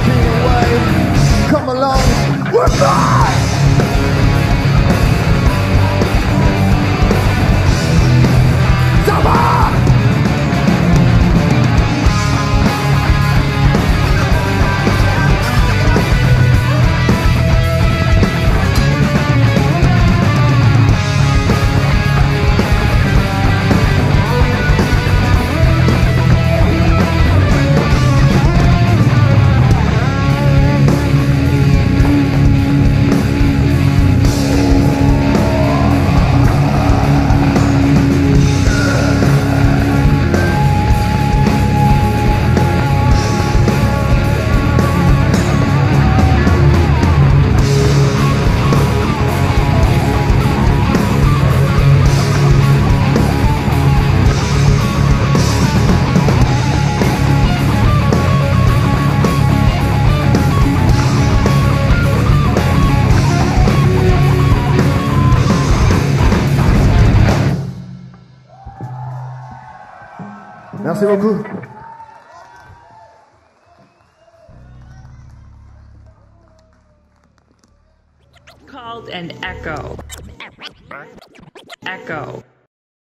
walking away. Come along we're me. Merci beaucoup. Called an echo. Echo.